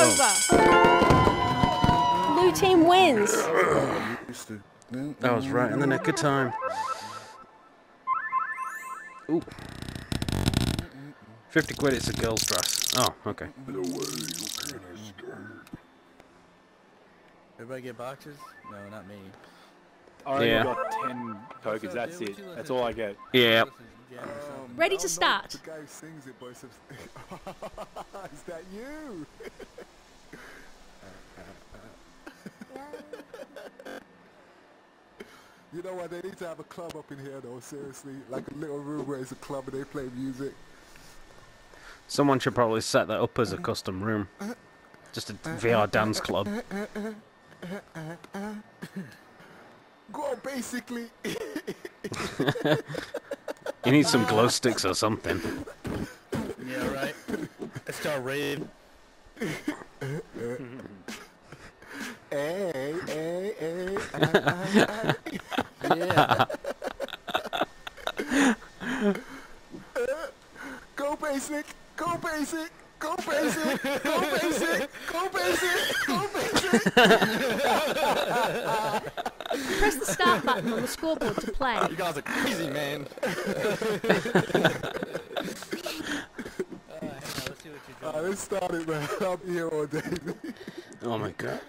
over. Blue team wins. I was right in the nick of time. Ooh. 50 quid, it's a girl's dress. Oh, okay. Everybody get boxes? No, not me. I only Yeah. got 10 tokens, that's it. That's all I get. Yeah. Ready to start. The guy sings it, boy. Is that you? you know what? They need to have a club up in here, though. Seriously, like a little room where it's a club and they play music. Someone should probably set that up as a custom room. Just a VR dance club. Go on, basically. You need some glow sticks or something. Yeah, right. Let's start rave. hey, hey, hey. ah, Yeah. Go basic. Go basic. Go basic. Go basic. Go basic. Go basic. Press the start button on the scoreboard to play. You guys are crazy, man. Alright, let's start it, man. I'll be here all day. Oh my god.